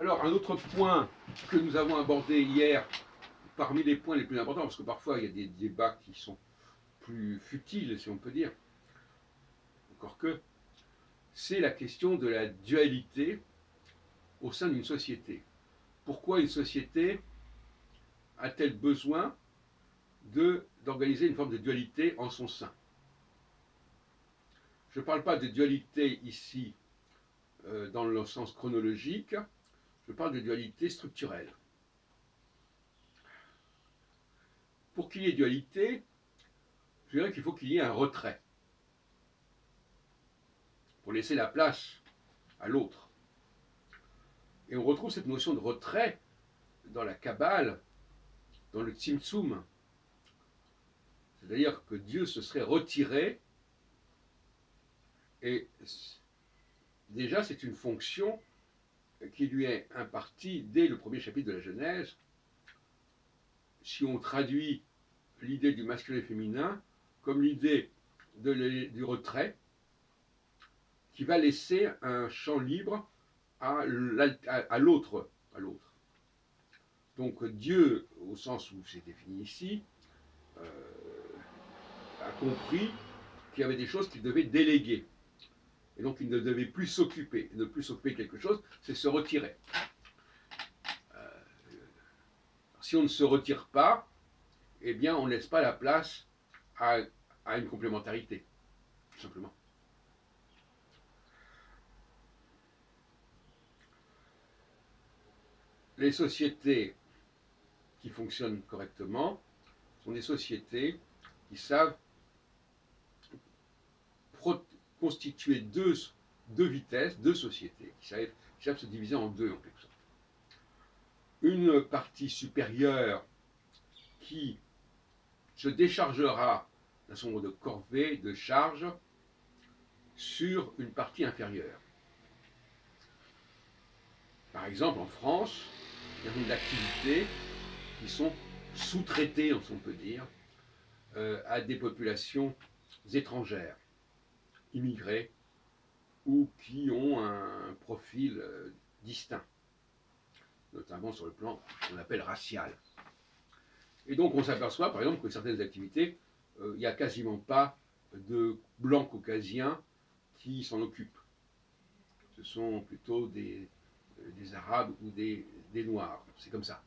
Alors, un autre point que nous avons abordé hier, parmi les points les plus importants, parce que parfois il y a des débats qui sont plus futiles, si on peut dire, encore que, c'est la question de la dualité au sein d'une société. Pourquoi une société a-t-elle besoin d'organiser une forme de dualité en son sein? Je ne parle pas de dualité ici euh, dans le sens chronologique, je parle de dualité structurelle. Pour qu'il y ait dualité, je dirais qu'il faut qu'il y ait un retrait, pour laisser la place à l'autre. Et on retrouve cette notion de retrait dans la Kabbale, dans le Tzimtzum. C'est-à-dire que Dieu se serait retiré, et déjà c'est une fonction qui lui est impartie dès le premier chapitre de la Genèse. Si on traduit l'idée du masculin et féminin comme l'idée du retrait, qui va laisser un champ libre à l'autre. À l'autre. Donc Dieu, au sens où c'est défini ici, euh, a compris qu'il y avait des choses qu'il devait déléguer. Et donc il ne devait plus s'occuper. Ne plus s'occuper de quelque chose, c'est se retirer. Euh, si on ne se retire pas, eh bien on ne laisse pas la place à, à une complémentarité, tout simplement. Les sociétés qui fonctionnent correctement sont des sociétés qui savent constituer deux, vitesses, deux sociétés, qui savent, se diviser en deux en quelque sorte. Une partie supérieure qui se déchargera d'un son de corvée, de charge, sur une partie inférieure. Par exemple, en France, il y a d'activités qui sont sous-traitées, on peut dire, euh, à des populations étrangères, immigrées, ou qui ont un profil euh, distinct, notamment sur le plan qu'on appelle racial. Et donc on s'aperçoit par exemple que certaines activités, euh, il n'y a quasiment pas de blancs caucasiens qui s'en occupent. Ce sont plutôt des, des Arabes ou des, Noirs. C'est comme ça.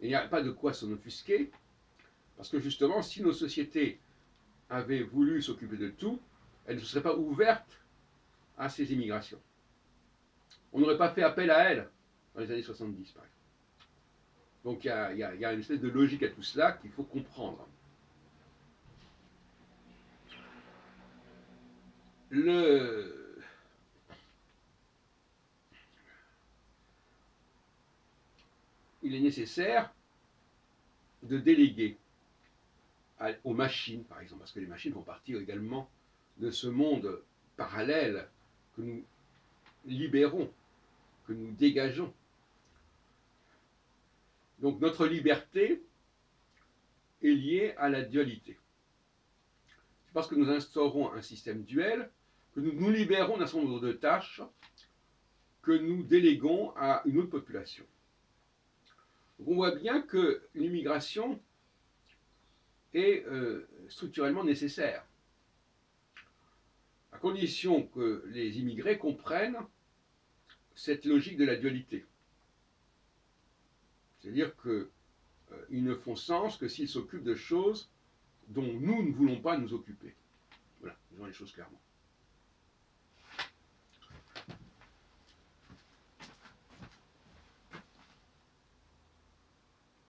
Il n'y a pas de quoi s'en offusquer, parce que justement, si nos sociétés avaient voulu s'occuper de tout, elles ne seraient pas ouvertes à ces immigrations. On n'aurait pas fait appel à elles dans les années 70, par exemple. Donc il y, a, une espèce de logique à tout cela qu'il faut comprendre. Il est nécessaire de déléguer aux machines, par exemple, parce que les machines font partie également de ce monde parallèle que nous libérons, que nous dégageons. Donc notre liberté est liée à la dualité. C'est parce que nous instaurons un système duel que nous nous libérons d'un certain nombre de tâches que nous déléguons à une autre population on voit bien que l'immigration est euh, structurellement nécessaire, condition que les immigrés comprennent cette logique de la dualité. C'est-à-dire qu'ils euh, ne font sens que s'ils s'occupent de choses dont nous ne voulons pas nous occuper. Voilà, disons les choses clairement.